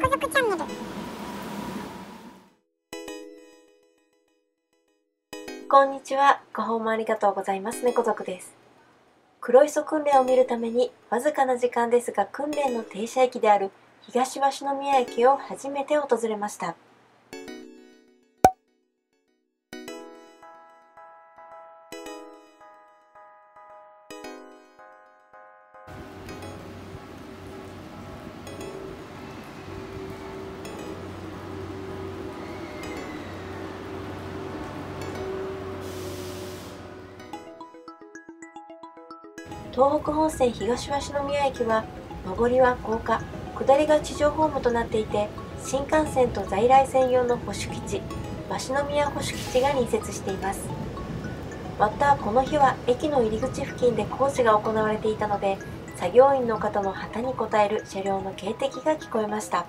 猫族チャンネルこんにちは。ご訪問ありがとうございます。猫族です。黒磯訓練を見るために、わずかな時間ですが訓練の停車駅である東鷲宮駅を初めて訪れました。東北本線東鷲宮駅は上りは高架下りが地上ホームとなっていて新幹線と在来線用の保守基地鷲宮保守基地が隣接しています。またこの日は駅の入り口付近で工事が行われていたので作業員の方の旗に応える車両の警笛が聞こえました。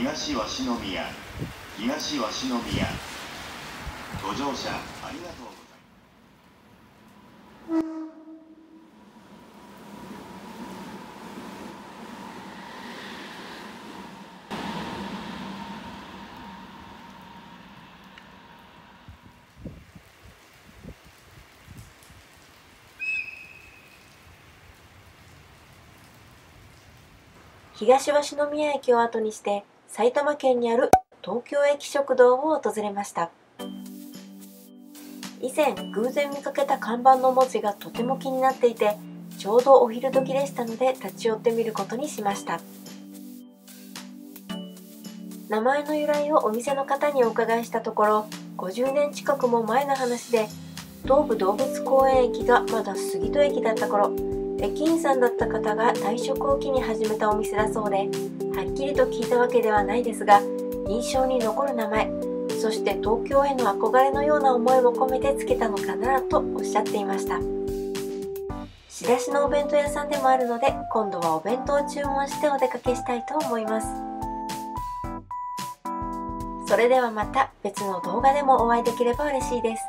東鷲宮東鷲宮ご乗車ありがとうございます。東鷲宮駅を後にして埼玉県にある東京駅食堂を訪れました。以前偶然見かけた看板の文字がとても気になっていてちょうどお昼時でしたので立ち寄ってみることにしました。名前の由来をお店の方にお伺いしたところ50年近くも前の話で東武動物公園駅がまだ杉戸駅だった頃駅員さんだった方が退職を機に始めたお店だそうではっきりと聞いたわけではないですが印象に残る名前そして東京への憧れのような思いも込めてつけたのかなとおっしゃっていました。仕出しのお弁当屋さんでもあるので今度はお弁当を注文してお出かけしたいと思います。それではまた別の動画でもお会いできれば嬉しいです。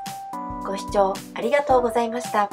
ご視聴ありがとうございました。